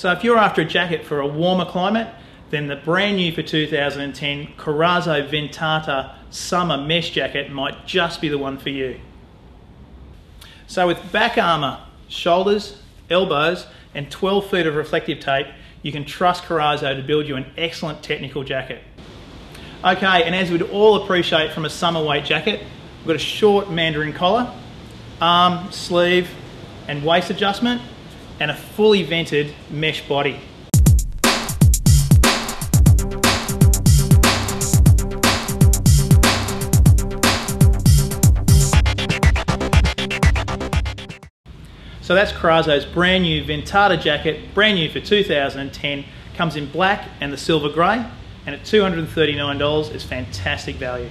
So if you're after a jacket for a warmer climate, then the brand new for 2010 Corazzo Ventata Summer Mesh Jacket might just be the one for you. So with back armour, shoulders, elbows and 12 feet of reflective tape, you can trust Corazzo to build you an excellent technical jacket. Okay, and as we'd all appreciate from a summer weight jacket, we've got a short mandarin collar, arm, sleeve and waist adjustment, and a fully vented mesh body. So that's Corazzo's brand new Ventata jacket, brand new for 2010, comes in black and the silver grey, and at $239 is fantastic value.